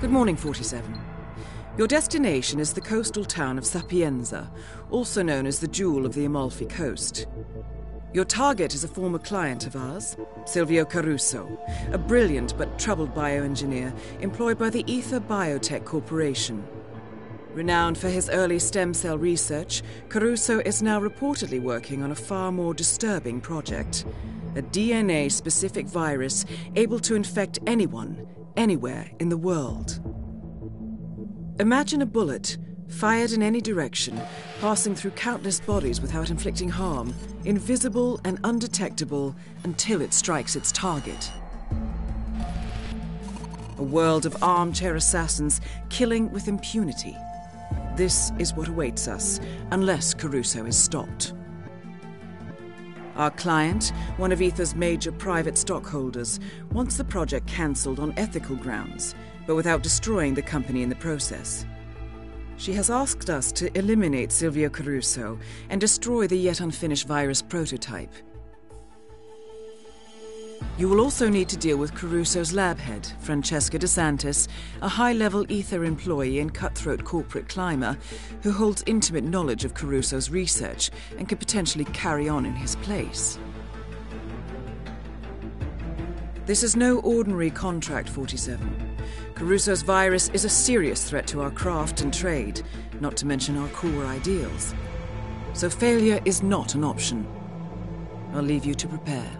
Good morning, 47. Your destination is the coastal town of Sapienza, also known as the Jewel of the Amalfi Coast. Your target is a former client of ours, Silvio Caruso, a brilliant but troubled bioengineer employed by the Ether Biotech Corporation. Renowned for his early stem cell research, Caruso is now reportedly working on a far more disturbing project a DNA specific virus able to infect anyone, anywhere in the world. Imagine a bullet, fired in any direction, passing through countless bodies without inflicting harm, invisible and undetectable until it strikes its target. A world of armchair assassins killing with impunity. This is what awaits us, unless Caruso is stopped. Our client, one of Ether's major private stockholders, wants the project cancelled on ethical grounds, but without destroying the company in the process. She has asked us to eliminate Silvio Caruso and destroy the yet unfinished virus prototype. You will also need to deal with Caruso's lab head, Francesca DeSantis, a high level Ether employee and cutthroat corporate climber who holds intimate knowledge of Caruso's research and could potentially carry on in his place. This is no ordinary contract 47. Caruso's virus is a serious threat to our craft and trade, not to mention our core ideals. So failure is not an option. I'll leave you to prepare.